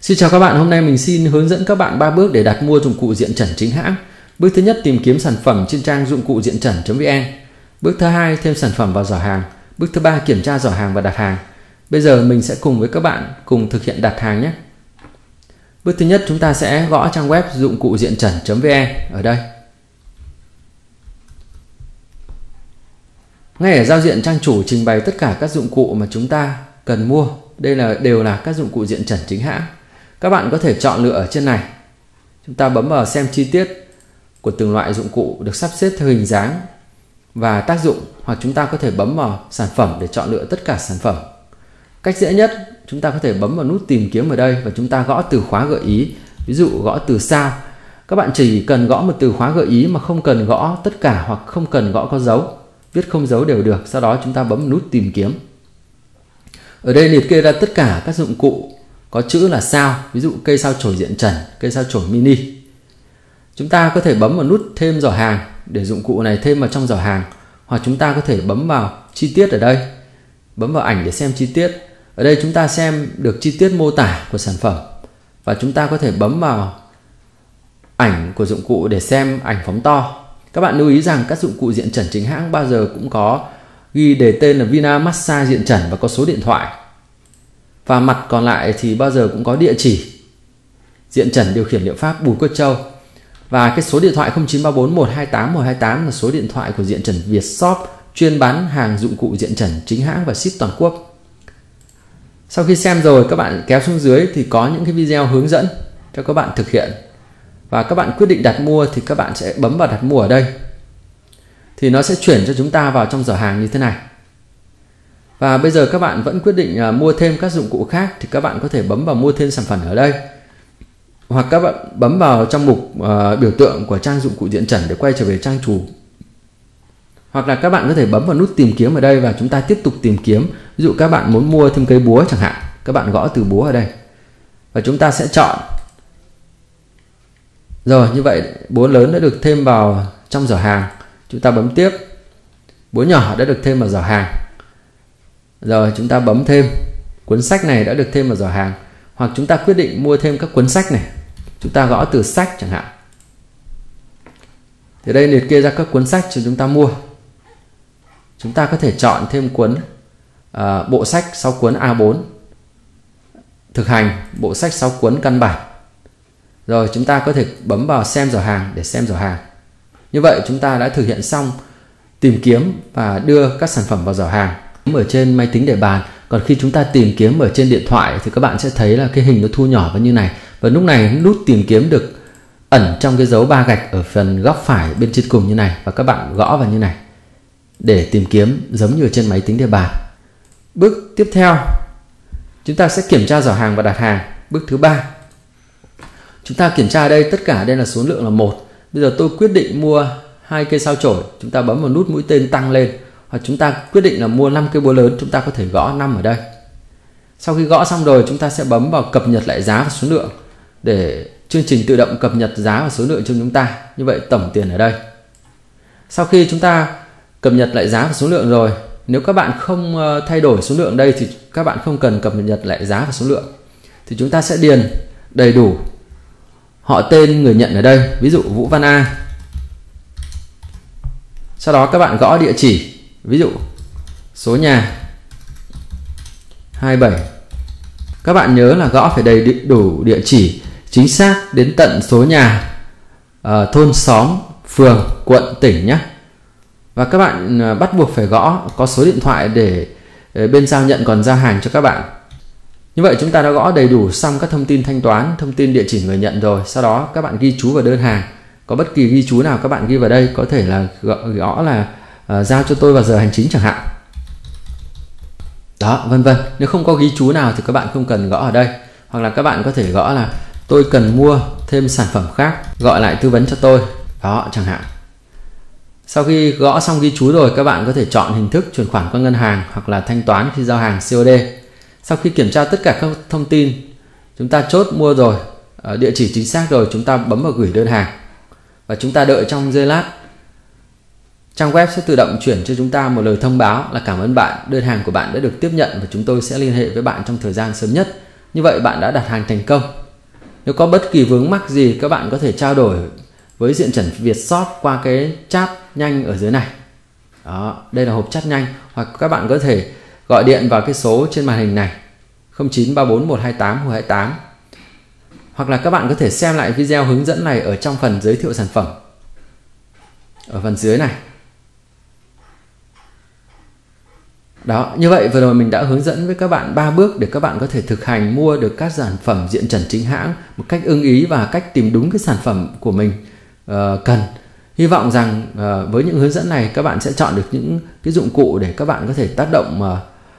Xin chào các bạn, hôm nay mình xin hướng dẫn các bạn 3 bước để đặt mua dụng cụ diện trần chính hãng. Bước thứ nhất tìm kiếm sản phẩm trên trang dụng cụ diện trần.vn. Bước thứ hai thêm sản phẩm vào giỏ hàng. Bước thứ ba kiểm tra giỏ hàng và đặt hàng. Bây giờ mình sẽ cùng với các bạn cùng thực hiện đặt hàng nhé. Bước thứ nhất chúng ta sẽ gõ trang web dụng cụ diện trần.vn ở đây. Ngay ở giao diện trang chủ trình bày tất cả các dụng cụ mà chúng ta cần mua. Đây là đều là các dụng cụ diện trần chính hãng. Các bạn có thể chọn lựa ở trên này. Chúng ta bấm vào xem chi tiết của từng loại dụng cụ được sắp xếp theo hình dáng và tác dụng hoặc chúng ta có thể bấm vào sản phẩm để chọn lựa tất cả sản phẩm. Cách dễ nhất, chúng ta có thể bấm vào nút tìm kiếm ở đây và chúng ta gõ từ khóa gợi ý, ví dụ gõ từ sao. Các bạn chỉ cần gõ một từ khóa gợi ý mà không cần gõ tất cả hoặc không cần gõ có dấu, viết không dấu đều được. Sau đó chúng ta bấm nút tìm kiếm. Ở đây liệt kê ra tất cả các dụng cụ có chữ là sao, ví dụ cây sao chổi diện trần, cây sao chổi mini. Chúng ta có thể bấm vào nút thêm giỏ hàng để dụng cụ này thêm vào trong giỏ hàng hoặc chúng ta có thể bấm vào chi tiết ở đây, bấm vào ảnh để xem chi tiết. Ở đây chúng ta xem được chi tiết mô tả của sản phẩm và chúng ta có thể bấm vào ảnh của dụng cụ để xem ảnh phóng to. Các bạn lưu ý rằng các dụng cụ diện trần chính hãng bao giờ cũng có ghi đề tên là Vina Massage diện trần và có số điện thoại và mặt còn lại thì bao giờ cũng có địa chỉ. Diện trần điều khiển liệu pháp Bùi Quốc Châu. Và cái số điện thoại 0934 128 128 là số điện thoại của diện trần Việt Shop, chuyên bán hàng dụng cụ diện trần, chính hãng và ship toàn quốc. Sau khi xem rồi, các bạn kéo xuống dưới thì có những cái video hướng dẫn cho các bạn thực hiện. Và các bạn quyết định đặt mua thì các bạn sẽ bấm vào đặt mua ở đây. Thì nó sẽ chuyển cho chúng ta vào trong giỏ hàng như thế này và bây giờ các bạn vẫn quyết định à, mua thêm các dụng cụ khác thì các bạn có thể bấm vào mua thêm sản phẩm ở đây. Hoặc các bạn bấm vào trong mục uh, biểu tượng của trang dụng cụ diện trần để quay trở về trang chủ. Hoặc là các bạn có thể bấm vào nút tìm kiếm ở đây và chúng ta tiếp tục tìm kiếm. Ví dụ các bạn muốn mua thêm cây búa chẳng hạn các bạn gõ từ búa ở đây. Và chúng ta sẽ chọn. Rồi như vậy búa lớn đã được thêm vào trong giỏ hàng. Chúng ta bấm tiếp. Búa nhỏ đã được thêm vào giỏ hàng rồi chúng ta bấm thêm. Cuốn sách này đã được thêm vào giỏ hàng. Hoặc chúng ta quyết định mua thêm các cuốn sách này. Chúng ta gõ từ sách chẳng hạn. Thì đây liệt kê ra các cuốn sách cho chúng ta mua. Chúng ta có thể chọn thêm cuốn uh, bộ sách 6 cuốn A4 thực hành bộ sách 6 cuốn căn bản. Rồi chúng ta có thể bấm vào xem giỏ hàng để xem giỏ hàng. Như vậy chúng ta đã thực hiện xong tìm kiếm và đưa các sản phẩm vào giỏ hàng ở trên máy tính để bàn. Còn khi chúng ta tìm kiếm ở trên điện thoại thì các bạn sẽ thấy là cái hình nó thu nhỏ vào như này. Và lúc này nút tìm kiếm được ẩn trong cái dấu ba gạch ở phần góc phải bên trên cùng như này. Và các bạn gõ vào như này để tìm kiếm giống như ở trên máy tính để bàn. Bước tiếp theo, chúng ta sẽ kiểm tra giỏ hàng và đặt hàng. Bước thứ ba, chúng ta kiểm tra đây tất cả, đây là số lượng là một. Bây giờ tôi quyết định mua hai cây sao chổi. Chúng ta bấm vào nút mũi tên tăng lên hoặc chúng ta quyết định là mua 5 cây búa lớn, chúng ta có thể gõ 5 ở đây. Sau khi gõ xong rồi, chúng ta sẽ bấm vào cập nhật lại giá và số lượng để chương trình tự động cập nhật giá và số lượng cho chúng ta. Như vậy tổng tiền ở đây. Sau khi chúng ta cập nhật lại giá và số lượng rồi, nếu các bạn không ờ, thay đổi số lượng đây thì các bạn không cần cập nhật lại giá và số lượng. Thì chúng ta sẽ điền đầy đủ họ tên người nhận ở đây. Ví dụ Vũ Văn A. Sau đó các bạn gõ địa chỉ ví dụ số nhà 27 các bạn nhớ là gõ phải đầy đủ địa chỉ chính xác đến tận số nhà uh, thôn xóm phường quận tỉnh nhé. Và các bạn ờ, bắt buộc phải gõ có số điện thoại để ờ, bên giao nhận còn giao hàng cho các bạn. Như vậy chúng ta đã gõ đầy đủ xong các thông tin thanh toán thông tin địa chỉ người nhận rồi. Sau đó các bạn ghi chú vào đơn hàng. Có bất kỳ ghi chú nào các bạn ghi vào đây có thể là gõ, gõ là uh, giao cho tôi vào giờ hành chính chẳng hạn. Đó vân vân. Nếu không có ghi chú nào thì các bạn không cần gõ ở đây. Hoặc là các bạn có thể gõ là tôi cần mua thêm sản phẩm khác gọi lại tư vấn cho tôi. Đó chẳng hạn. Sau khi gõ xong ghi chú rồi các bạn có thể chọn hình thức chuyển khoản qua ngân hàng hoặc là thanh toán khi giao hàng COD sau khi kiểm tra tất cả các thông tin chúng ta chốt mua rồi ờ, địa chỉ chính xác rồi chúng ta bấm vào gửi đơn hàng. Và chúng ta đợi trong giây lát. Trang web sẽ tự động chuyển cho chúng ta một lời thông báo là cảm ơn bạn, đơn hàng của bạn đã được tiếp nhận và chúng tôi sẽ liên hệ với bạn trong thời gian sớm nhất. Như vậy bạn đã đặt hàng thành công. Nếu có bất kỳ vướng mắc gì các bạn có thể trao đổi với diện trần Việt Shop qua cái chat nhanh ở dưới này. Đó, đây là hộp chat nhanh. Hoặc các bạn có thể gọi điện vào cái số trên màn hình này 0934 128 128 hoặc là các bạn có thể xem lại video hướng dẫn này ở trong phần giới thiệu sản phẩm. Ở phần dưới này. Đó, như vậy vừa rồi mình đã hướng dẫn với các bạn ba bước để các bạn có thể thực hành mua được các sản phẩm diện trần chính hãng một cách ưng ý và cách tìm đúng cái sản phẩm của mình uh, cần. Hy vọng rằng uh, với những hướng dẫn này các bạn sẽ chọn được những cái dụng cụ để các bạn có thể tác động uh,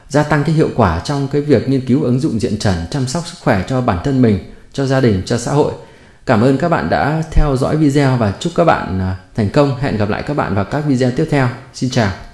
gia tăng cái hiệu quả trong cái việc nghiên cứu ứng dụng diện trần chăm sóc sức khỏe cho bản thân mình, cho gia đình, cho xã hội. Cảm ơn các bạn đã theo dõi video và chúc các bạn thành công. Hẹn gặp lại các bạn vào các video tiếp theo. Xin chào.